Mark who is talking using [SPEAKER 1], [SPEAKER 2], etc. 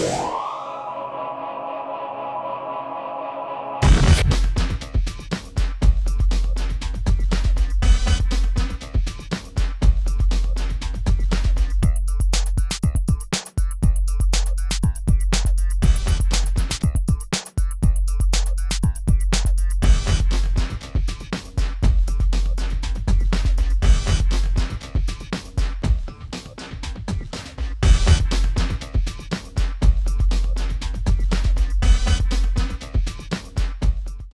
[SPEAKER 1] Yeah.